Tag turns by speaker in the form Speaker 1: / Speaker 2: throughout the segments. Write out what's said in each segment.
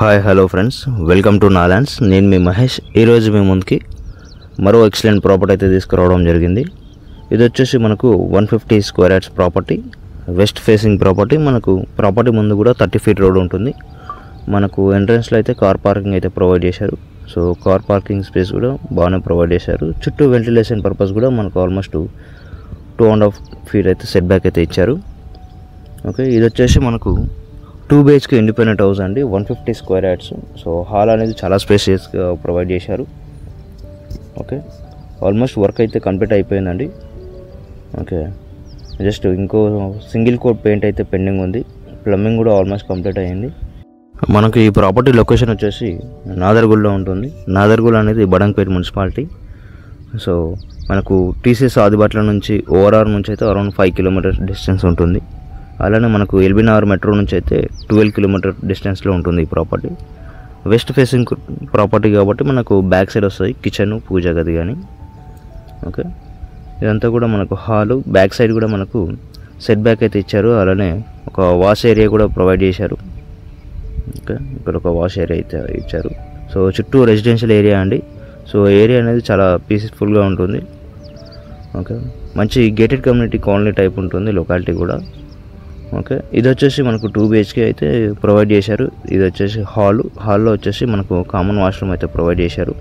Speaker 1: Hi hello friends welcome to నాలాండ్స్ నేను మీ మహేష్. ఈరోజు మీ ముందుకి మరో ఎక్సలెంట్ ప్రాపర్టీ అయితే తీసుకురావడం జరిగింది. ఇది వచ్చేసి మనకు one fifty square yards property west facing property మనకు ప్రాపర్టీ ముందు కూడా థర్టీ ఫీట్ రోడ్ ఉంటుంది. మనకు ఎంట్రన్స్లో అయితే కార్ పార్కింగ్ అయితే ప్రొవైడ్ చేశారు. సో కార్ పార్కింగ్ స్పేస్ కూడా బాగానే ప్రొవైడ్ చేశారు. చుట్టూ వెంటిలేషన్ పర్పస్ కూడా మనకు almost two and half feet అయితే సెట్ బ్యాక్ అయితే ఇచ్చారు. ఓకే ఇది వచ్చేసి మనకు టూ బిహెచ్కే ఇండిపెండెంట్ హౌస్ అండి one fifty square yards. So hall అనేది చాలా స్పేసియస్గా ప్రొవైడ్ చేశారు. ఓకే ఆల్మోస్ట్ వర్క్ అయితే కంప్లీట్ అయిపోయిందండి. ఓకే జస్ట్ ఇంకో సింగిల్ కోట్ పెయింట్ అయితే పెండింగ్ ఉంది. ప్లంబింగ్ కూడా ఆల్మోస్ట్ కంప్లీట్ అయ్యింది. మనకి ఈ ప్రాపర్టీ లొకేషన్ వచ్చేసి నాదర్గుల్లో ఉంటుంది. నాదర్గుల్ అనేది బడంగపేట మున్సిపాలిటీ. సో మనకు టీసీఎస్ ఆదిబాట్ల నుంచి ఓఆర్ఆర్ నుంచి అయితే అరౌండ్ ఫైవ్ కిలోమీటర్స్ డిస్టెన్స్ ఉంటుంది. అలానే మనకు ఎల్బీనగర్ మెట్రో నుంచి అయితే ట్వెల్వ్ కిలోమీటర్ డిస్టెన్స్లో ఉంటుంది ఈ ప్రాపర్టీ. వెస్ట్ ఫేసింగ్ ప్రాపర్టీ కాబట్టి మనకు బ్యాక్ సైడ్ వస్తుంది కిచెన్ పూజ గది కానీ ఓకే? ఇదంతా కూడా మనకు హాలు. బ్యాక్ సైడ్ కూడా మనకు సెట్ బ్యాక్ అయితే ఇచ్చారు. అలానే ఒక వాష్ ఏరియా కూడా ప్రొవైడ్ చేశారు. ఓకే? ఇక్కడ ఒక వాష్ ఏరియా అయితే ఇచ్చారు. సో చుట్టూ రెసిడెన్షియల్ ఏరియా అండి. సో ఏరియా అనేది చాలా పీస్ఫుల్గా ఉంటుంది. ఓకే? మంచి గేటెడ్ కమ్యూనిటీ కాలనీ టైప్ ఉంటుంది లొకాలిటీ కూడా. ఓకే. ఇది వచ్చేసి మనకు టూ బిహెచ్కే అయితే ప్రొవైడ్ చేశారు. ఇది వచ్చేసి హాల్ హాల్లో వచ్చేసి మనకు కామన్ వాష్రూమ్ అయితే ప్రొవైడ్ చేశారు.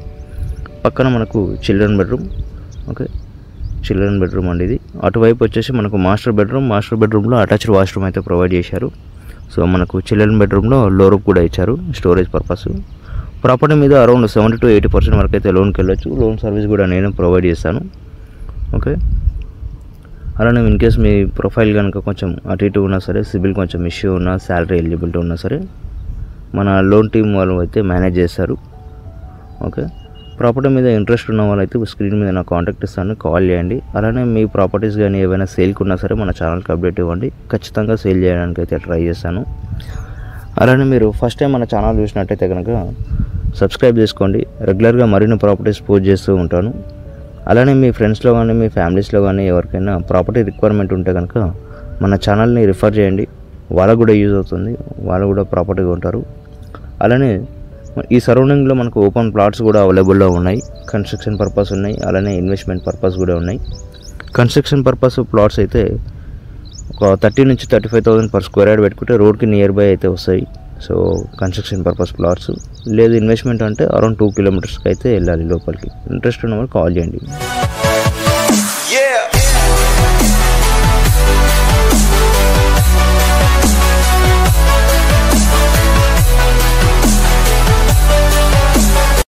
Speaker 1: పక్కన మనకు children bedroom okay. Children bedroom అండి ఇది. అటువైపు వచ్చేసి మనకు మాస్టర్ బెడ్రూమ్ మాస్టర్ బెడ్రూమ్లో అటాచ్డ్ వాష్రూమ్ అయితే ప్రొవైడ్ చేశారు. సో మనకు చిల్డ్రన్ బెడ్రూమ్లో లోరూప్ కూడా ఇచ్చారు స్టోరేజ్ పర్పస్ ప్రాపర్టీ మీద around seventy to eighty percent వరకు అయితే లోన్కి వెళ్ళొచ్చు. లోన్ సర్వీస్ కూడా నేను ప్రొవైడ్ చేస్తాను. ఓకే. అలానే ఇన్ కేస్ మీ ప్రొఫైల్ కనుక కొంచెం అటు ఇటు ఉన్నా సరే సిబిల్ కొంచెం ఇష్యూ ఉన్నా శాలరీ ఎలిజిబిలిటీ ఉన్నా సరే మన లోన్ టీం వాళ్ళు అయితే మేనేజ్ చేస్తారు. ఓకే ప్రాపర్టీ మీద ఇంట్రెస్ట్ ఉన్న వాళ్ళైతే స్క్రీన్ మీద నా కాంటాక్ట్ ఇస్తాను కాల్ చేయండి. అలానే మీ ప్రాపర్టీస్ కానీ ఏవైనా సేల్కి ఉన్నా సరే మన ఛానల్కి అప్డేట్ ఇవ్వండి. ఖచ్చితంగా సేల్ చేయడానికి అయితే ట్రై చేస్తాను. అలానే మీరు ఫస్ట్ టైం మన ఛానల్ చూసినట్టయితే కనుక సబ్స్క్రైబ్ చేసుకోండి. రెగ్యులర్గా మరిన్ని ప్రాపర్టీస్ పోస్ట్ చేస్తూ ఉంటాను. అలానే మీ ఫ్రెండ్స్లో కానీ మీ ఫ్యామిలీస్లో కానీ ఎవరికైనా ప్రాపర్టీ రిక్వైర్మెంట్ ఉంటే కనుక మన ఛానల్ని రిఫర్ చేయండి. వాళ్ళకు కూడా యూజ్ అవుతుంది. వాళ్ళు కూడా ప్రాపర్టీగా ఉంటారు. అలానే ఈ సరౌండింగ్లో మనకు ఓపెన్ ప్లాట్స్ కూడా అవైలబుల్లో ఉన్నాయి. కన్స్ట్రక్షన్ పర్పస్ ఉన్నాయి. అలానే ఇన్వెస్ట్మెంట్ పర్పస్ కూడా ఉన్నాయి. కన్స్ట్రక్షన్ పర్పస్ ప్లాట్స్ అయితే ఒక థర్టీ నుంచి thirty five thousand per square yard పెట్టుకుంటే రోడ్కి నియర్ బై అయితే వస్తాయి. సో కన్స్ట్రక్షన్ పర్పస్ ప్లాట్స్ లేదు ఇన్వెస్ట్మెంట్ అంటే అరౌండ్ టూ కిలోమీటర్స్కి అయితే వెళ్ళాలి లోపలికి. ఇంట్రెస్ట్ ఉన్నవాళ్ళు కాల్ చేయండి.